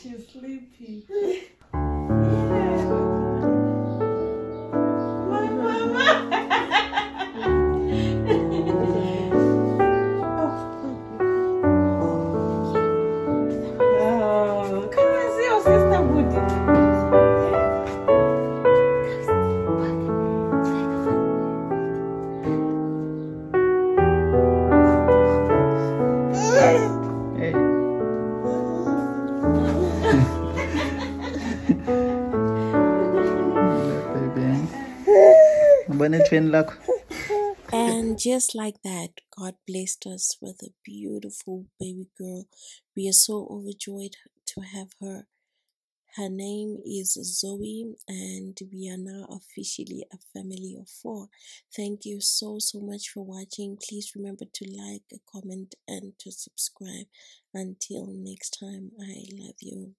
she's sleepy. And just like that, God blessed us with a beautiful baby girl. We are so overjoyed to have her. Her name is Zoe, and we are now officially a family of four. Thank you so, so much for watching. Please remember to like, comment, and to subscribe. Until next time, I love you.